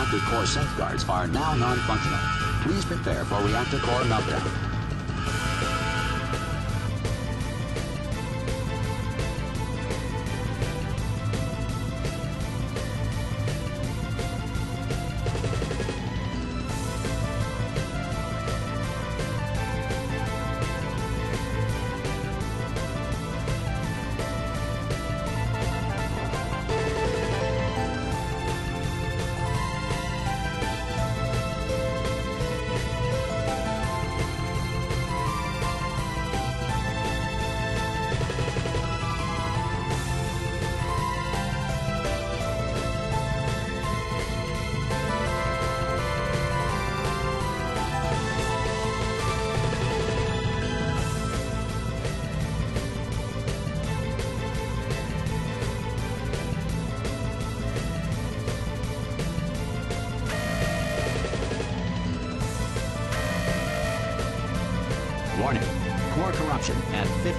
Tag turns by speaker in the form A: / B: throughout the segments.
A: reactor core safeguards are now non-functional. Please prepare for reactor core meltdown.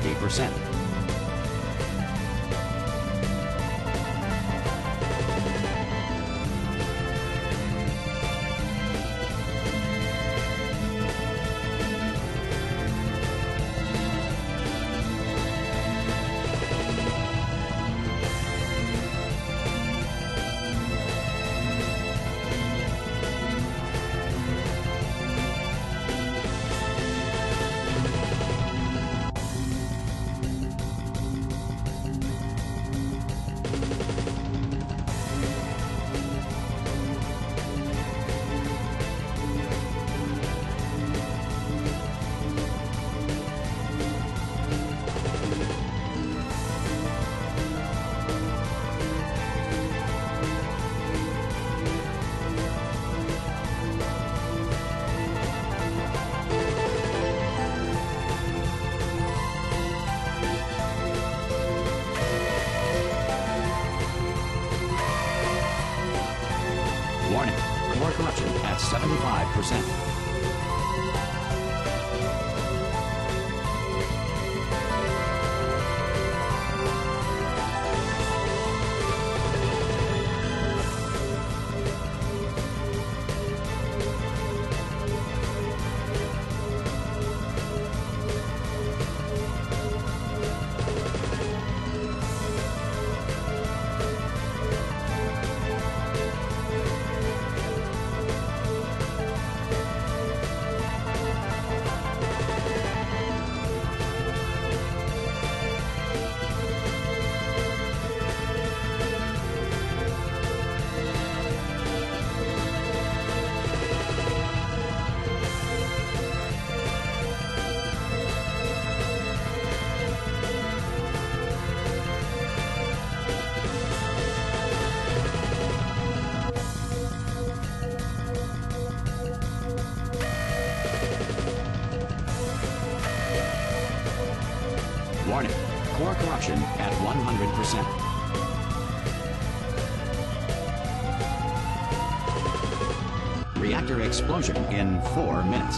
A: 50%. 75%. Corruption at 100%. Reactor explosion in four minutes.